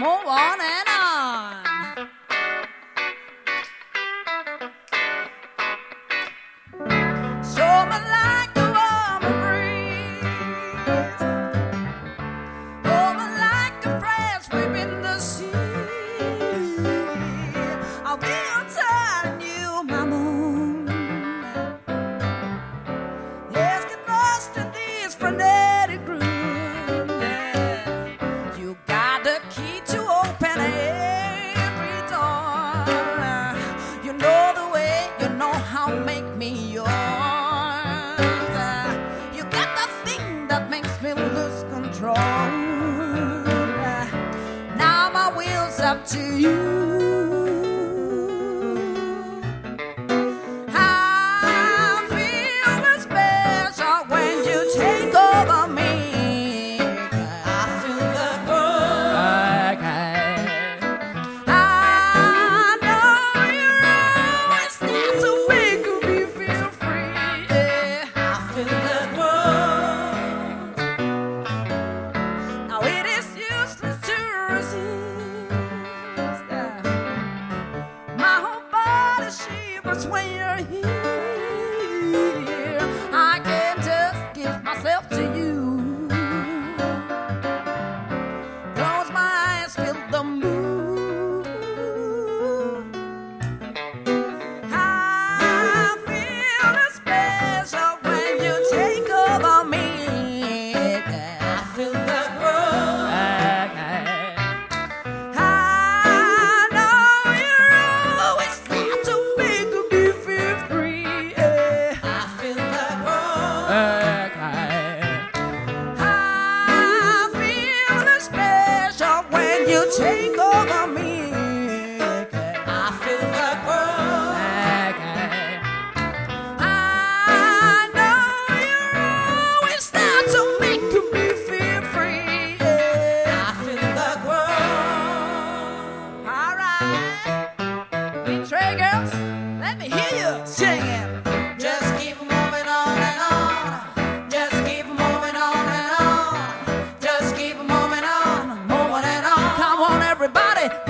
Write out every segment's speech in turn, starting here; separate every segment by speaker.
Speaker 1: Move on and up to you. you take over me. everybody.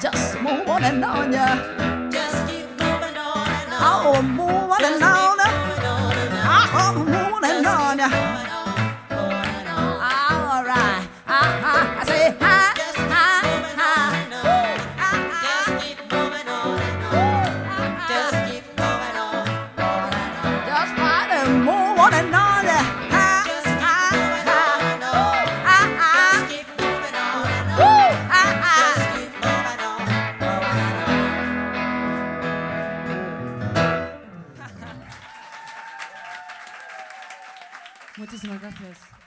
Speaker 1: Just move on and on, yeah. Just keep moving on and on. Oh, move on and on. Oh, move on and on, yeah.
Speaker 2: Muchísimas gracias.